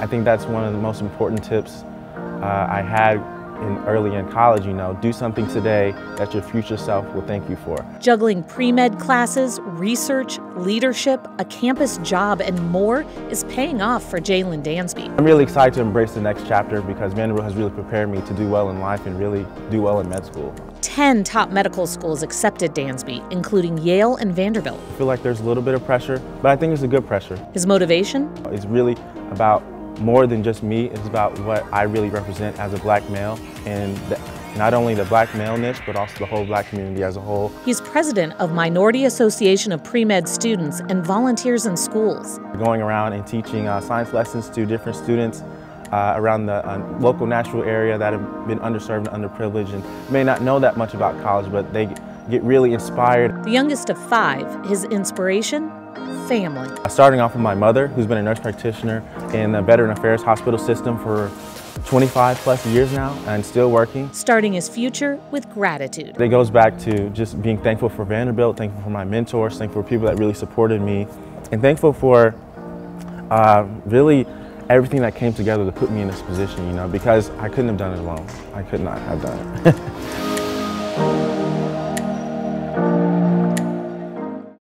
I think that's one of the most important tips uh, I had in early in college, you know, do something today that your future self will thank you for. Juggling pre-med classes, research, leadership, a campus job, and more is paying off for Jalen Dansby. I'm really excited to embrace the next chapter because Vanderbilt has really prepared me to do well in life and really do well in med school. 10 top medical schools accepted Dansby, including Yale and Vanderbilt. I feel like there's a little bit of pressure, but I think it's a good pressure. His motivation? It's really about more than just me. It's about what I really represent as a black male and the, not only the black male niche, but also the whole black community as a whole. He's president of Minority Association of Pre-Med Students and volunteers in schools. Going around and teaching uh, science lessons to different students uh, around the uh, local Nashville area that have been underserved and underprivileged and may not know that much about college, but they get really inspired. The youngest of five, his inspiration, family. Starting off with my mother, who's been a nurse practitioner in the Veteran Affairs Hospital System for 25 plus years now and still working. Starting his future with gratitude. It goes back to just being thankful for Vanderbilt, thankful for my mentors, thankful for people that really supported me, and thankful for uh, really everything that came together to put me in this position, you know, because I couldn't have done it alone. I could not have done it.